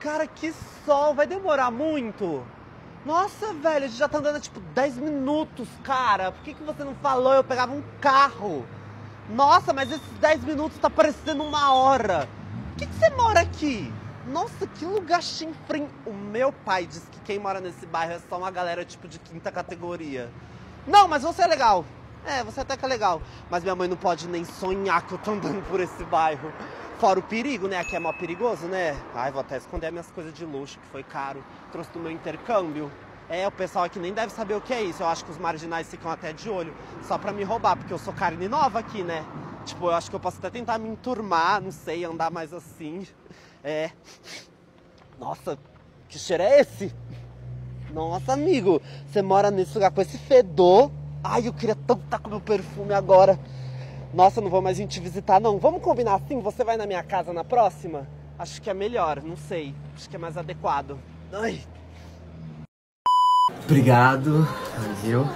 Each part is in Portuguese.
cara, que sol. Vai demorar muito? Nossa, velho, a gente já tá andando tipo 10 minutos, cara. Por que, que você não falou? Eu pegava um carro. Nossa, mas esses 10 minutos tá parecendo uma hora. Por que, que você mora aqui? Nossa, que lugar chinfrim. O meu pai diz que quem mora nesse bairro é só uma galera tipo de quinta categoria. Não, mas você é legal. É, você até que é legal. Mas minha mãe não pode nem sonhar que eu tô andando por esse bairro. Fora o perigo, né? Aqui é mó perigoso, né? Ai, vou até esconder minhas coisas de luxo, que foi caro. Trouxe do meu intercâmbio. É, o pessoal aqui nem deve saber o que é isso. Eu acho que os marginais ficam até de olho, só pra me roubar, porque eu sou carne nova aqui, né? Tipo, eu acho que eu posso até tentar me enturmar, não sei, andar mais assim. É. Nossa, que cheiro é esse? Nossa, amigo, você mora nesse lugar com esse fedor. Ai, eu queria tanto estar com meu perfume agora. Nossa, não vou mais vir te visitar, não. Vamos combinar assim? Você vai na minha casa na próxima? Acho que é melhor, não sei. Acho que é mais adequado. Ai. Obrigado, viu?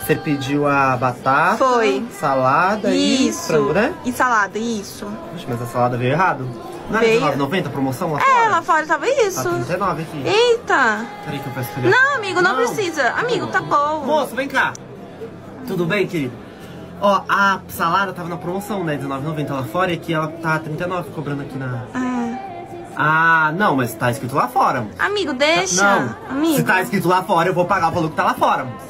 Você pediu a batata, Foi. salada e Isso. frango, né? E salada, isso. Mas a salada veio errado. Não Veio. era R$19,90 promoção lá É, fora? lá fora tava isso. Tá 39 aqui. Eita. Peraí que eu peço pegar. Não, amigo, não, precisa. Amigo, tá bom. Moço, vem cá. Tudo bem, querido? Ó, a salada tava na promoção, né? R$19,90 lá fora e aqui ela tá R$39 cobrando aqui na... É. Ah, não, mas tá escrito lá fora, moço. Amigo, deixa. Não, Amigo. se tá escrito lá fora, eu vou pagar o valor que tá lá fora, moço.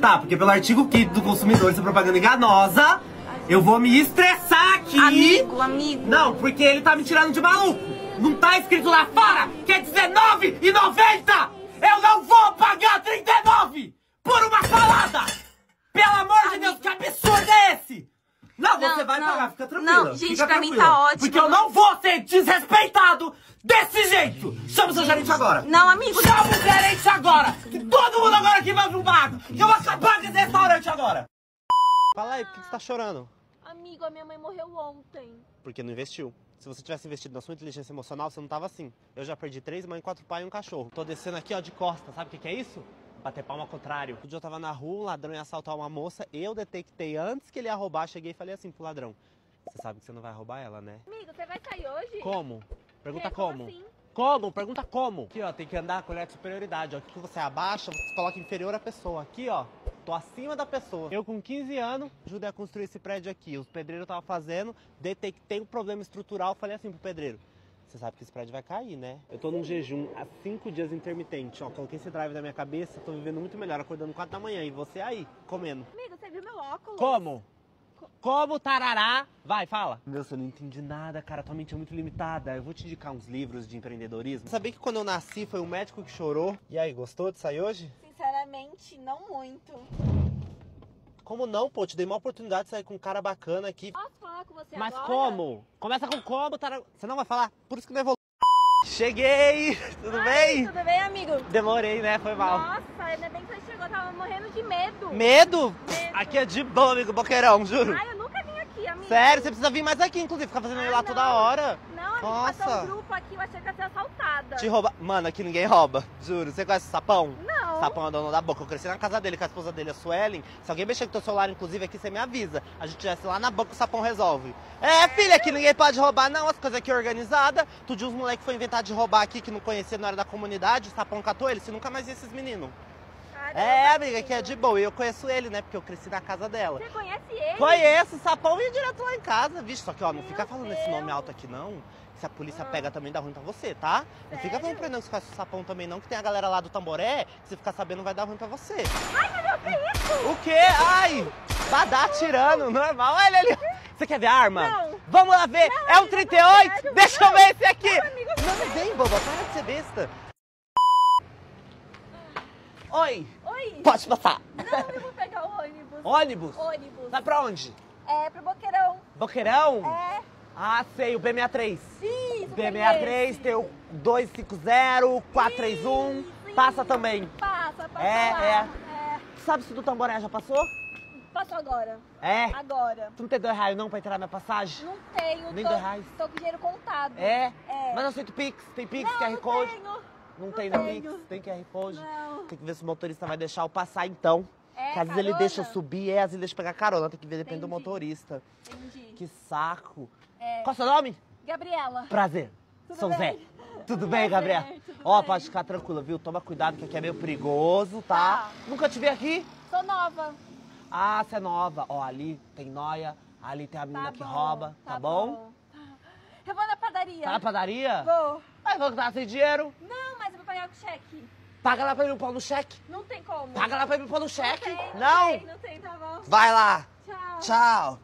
Tá, porque pelo artigo 5 do consumidor, essa propaganda enganosa, eu vou me estressar aqui. Amigo, amigo. Não, porque ele tá me tirando de maluco. Não tá escrito lá fora que é R$19,90! Eu não vou pagar 39 por uma salada! Pelo amor de Deus, que absurdo é esse? Não, Não, você vai não. pagar, fica tranquila. Não, gente, fica pra mim tranquila. tá ótimo. Porque eu não vou ser desrespeitado desse jeito! Chama o seu gerente agora! Não, amigo. Chama o gerente agora! Que todo mundo agora aqui vai pro barco! Que eu vou acabar com esse restaurante agora! Fala aí, por que você tá chorando? Amigo, a minha mãe morreu ontem. Porque não investiu. Se você tivesse investido na sua inteligência emocional, você não tava assim. Eu já perdi três mães, quatro pais e um cachorro. Tô descendo aqui, ó, de costa. Sabe o que, que é isso? Bater palma ao contrário. Um dia eu tava na rua, um ladrão ia assaltar uma moça. Eu detectei antes que ele ia roubar. Cheguei e falei assim pro ladrão. Você sabe que você não vai roubar ela, né? Amigo, você vai sair hoje? Como? Pergunta É, como como. assim? Como? Pergunta como. Aqui, ó, tem que andar com olhar de superioridade. Ó. Aqui que você abaixa, você coloca inferior à pessoa. Aqui, ó, tô acima da pessoa. Eu, com 15 anos, ajudei a construir esse prédio aqui. Os pedreiros estavam fazendo, detectei um problema estrutural. Falei assim pro pedreiro. Você sabe que esse prédio vai cair, né? Eu tô num jejum há cinco dias intermitente. Ó, coloquei esse drive na minha cabeça, tô vivendo muito melhor, acordando 4 da manhã. E você aí, comendo. Amigo, você viu meu óculos? Como? Como tarará? Vai, fala. Meu, eu não entendi nada, cara. Tua mente é muito limitada. Eu vou te indicar uns livros de empreendedorismo. Sabia que quando eu nasci foi um médico que chorou? E aí, gostou de sair hoje? Sinceramente, não muito. Como não, pô? Te dei uma oportunidade de sair com um cara bacana aqui. Posso falar com você Mas agora? como? Começa com como, tarará. Você não vai falar? Por isso que não evolui. Cheguei! Tudo Ai, bem? Tudo bem, amigo? Demorei, né? Foi mal. Nossa, ainda bem que você chegou. Eu tava morrendo de medo. Medo? Medo. Aqui é de boa, amigo, boqueirão, juro. Ai, eu nunca vim aqui, amigo. Sério, você precisa vir mais aqui, inclusive, ficar fazendo Ai, lá não. toda hora. Não, amigo, Nossa. passou um grupo aqui, eu achei que ia ser assaltada. Te rouba. Mano, aqui ninguém rouba, juro. Você conhece o Sapão? Não. Sapão é dono da boca. Eu cresci na casa dele com a esposa dele, a Suelen. Se alguém mexer com teu celular, inclusive, aqui você me avisa. A gente desce lá na boca, o Sapão resolve. É, filha, aqui ninguém pode roubar, não. As coisas aqui é organizada. Tu dia uns moleques foi inventar de roubar aqui que não conhecia, não era da comunidade. O Sapão catou ele. Você nunca mais viu esses meninos. Caramba, É, amiga, que é de boa. E eu conheço ele, né? Porque eu cresci na casa dela. Você conhece ele? Conheço, o Sapão ia direto lá em casa, vixe. Só que, ó, não Meu fica falando esse Deus. nome alto aqui, não. Se a polícia pega também dá ruim pra você, tá? Não fica Sério? falando pra ele não que você conhece o Sapão também, não, que tem a galera lá do Tamboré, que se ficar sabendo vai dar ruim pra você. Ai, meu Deus, que isso? O quê? Ai! Badá tirando, normal. Olha ele ali. Você quer ver a arma? Não. Vamos lá ver. Não, é um amigo, 38? sério, Deixa eu ver esse aqui. Não, Não, vem, boba. Para de ser besta. Oi. Oi. Pode passar. Não, eu vou pegar o ônibus. Ônibus. Ônibus. Vai pra onde? É, pro Boqueirão. Boqueirão? É. Ah, sei, o B63. Isso, B63 tem o 250, 431. Isso, Passa isso. também. Passa, passa É, lá. é. é. Sabe se do Tamboré já passou? Passou agora. É. Agora. Tu não tem dois reais não pra entrar na minha passagem? Não tenho. Nem tô, dois reais. Tô com dinheiro contado. É? É. Mas eu aceito Pix. Tem Pix, não, QR não Code? tenho. Não não tem no. Pix? Tem QR Code? Não. Tem que ver se o motorista vai deixar eu passar então. É, Porque às vezes ele deixa subir, é, às vezes ele deixa pegar carona. Tem que ver, depende do Entendi. motorista. Entendi. Que saco. É. Qual é o seu nome? Gabriela. Prazer. Tudo Sou bem? Zé. Tudo bem, Gabriel? Gabriel? Tudo Ó, bem. pode ficar tranquila, viu? Toma cuidado que aqui é meio perigoso, tá? Tá. Nunca te vi aqui? Sou nova. Ah, você é nova. Ó, ali tem noia, ali tem a menina Tá que bom, rouba, tá, bom? Tá. Eu vou na padaria. Tá na padaria? Vou. Mas vou que tá sem dinheiro. Não, mas eu vou pagar com cheque. Paga lá pra mim pôr no cheque. Não tem como. Paga lá pra mim pôr no Não cheque. tem, não, Não? tem, não tem, tá bom. Vai lá. Tchau. Tchau.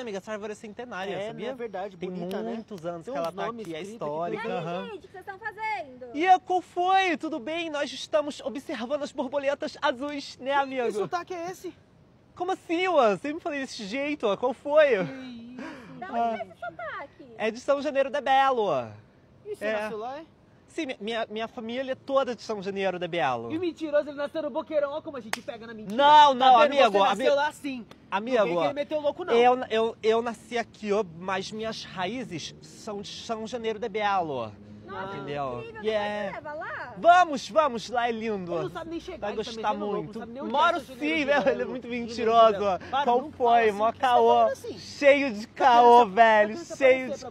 Amiga, essa árvore é centenária, É, sabia? né? É verdade, Tem bonita, né? muitos anos Tem que ela tá aqui, é E histórica. aí, aham. gente, o que vocês estão fazendo? E qual foi? Tudo bem? Nós estamos observando as borboletas azuis, né, amigo? Que sotaque é esse? Como assim, Uan? Sempre falei desse jeito, ó. Qual foi? Da onde é esse sotaque? É de São Janeiro de Belo, ó. E você É. nasceu lá, é? Sim, minha- minha, família é toda de São Janeiro de Belo. E mentiroso, ele nasceu no Boqueirão. Olha como a gente pega na mentira. Não, não, tá amigo, Você nasceu amigo. lá sim. Não Amigo, vem que ele meteu louco, não. eu, eu, eu nasci aqui, ó, mas minhas raízes são de São Janeiro de Belo. Nossa, entendeu? incrível. Yeah. Leva lá? Vamos, vamos, lá é lindo. Ele não sabe nem chegar. Vai ele tá gostar louco, muito. não Moro é São sim, velho. Janeiro, Ele é muito mentiroso. Para, Qual não foi? assim, Mó tá caô. assim. Cheio de caô, velho. Cheio de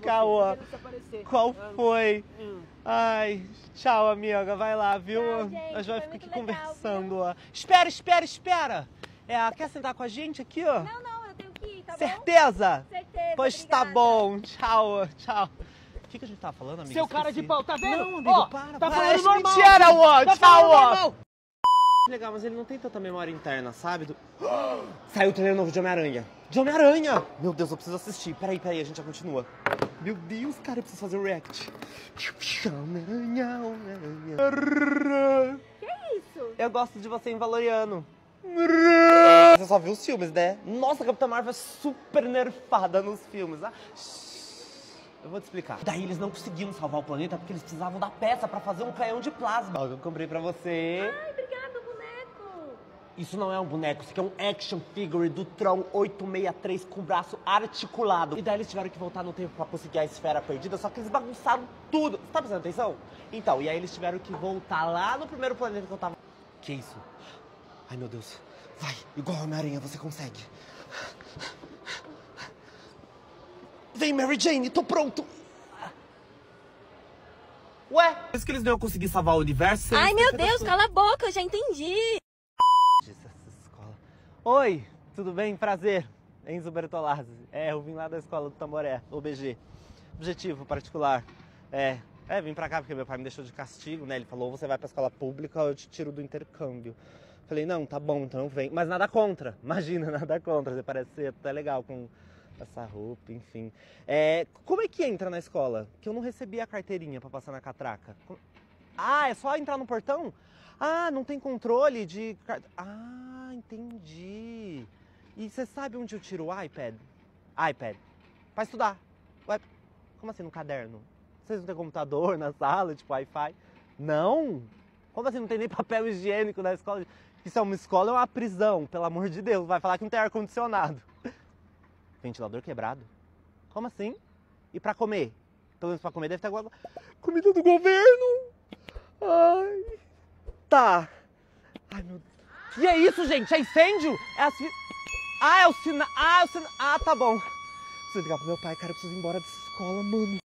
pra você, tá. Qual Ah, foi? hum. Ai, tchau, amiga. Vai lá, viu? Tchau, gente. Nós vamos Foi ficar aqui legal, conversando, ó. Espera, espera, espera. É, quer sentar com a gente aqui, ó? Não, não, eu tenho que ir, tá bom? Certeza? Certeza. Pois tá obrigada. bom. Tchau, tchau. O que, que a gente tava falando, amiga? Seu cara de Esqueci. pau, tá vendo? Não, amigo, Ó, para, Tá para. falando É normal. mentira, ó. Tá Tchau, ó. Legal, mas ele não tem tanta memória interna, sabe? Do- Saiu o trailer novo de Homem-Aranha. De Homem-Aranha! Meu Deus, eu preciso assistir. Peraí, peraí, a gente já continua. Meu Deus, cara, eu preciso fazer um react. Que isso? Eu gosto de você em Valoriano. Você só viu os filmes, né? Nossa, a Capitã Marvel é super nerfada nos filmes. Ah, eu vou te explicar. Daí eles não conseguiam salvar o planeta porque eles precisavam da peça pra fazer um canhão de plasma. Ó, Eu comprei pra você. Ai. Isso não é um boneco, isso aqui é um action figure do Tron 863 com o braço articulado. E daí eles tiveram que voltar no tempo pra conseguir a esfera perdida, só que eles bagunçaram tudo. Você tá prestando atenção? Então, e aí eles tiveram que voltar lá no primeiro planeta que eu tava. Que isso? Ai meu Deus. Vai, igual a Homem-Aranha, você consegue. Vem, Mary Jane, tô pronto. Ué? Por isso que eles não iam conseguir salvar o universo. Ai, meu esquecer Deus, cala a boca, eu já entendi. Oi, tudo bem? Prazer. Enzo Bertolazzi. É, eu vim lá da escola do Tamboré, OBG. Objetivo particular. É, é, vim pra cá porque meu pai me deixou de castigo, né? Ele falou, você vai pra escola pública, eu te tiro do intercâmbio. Falei, não, tá bom, então vem. Mas nada contra, imagina, nada contra. Você parece ser até legal com essa roupa, enfim. É, como é que entra na escola? Que eu não recebi a carteirinha pra passar na catraca. Ah, é só entrar no portão? Ah, não tem controle de. Ah, entendi. E você sabe onde eu tiro o iPad? iPad. Pra estudar. Ué, como assim no caderno? Vocês não têm computador na sala, tipo Wi-Fi? Não? Como assim não tem nem papel higiênico na escola? Isso é uma escola é uma prisão? Pelo amor de Deus, vai falar que não tem ar-condicionado. Ventilador quebrado? Como assim? E pra comer? Pelo menos pra comer deve ter alguma comida do governo. Ai. Tá. Ai, meu Deus. E é isso, gente? É incêndio? É assim. Ah, é o sinal. Ah, é o sinal. Ah, tá bom. Preciso ligar pro meu pai, cara. Eu preciso ir embora dessa escola, mano.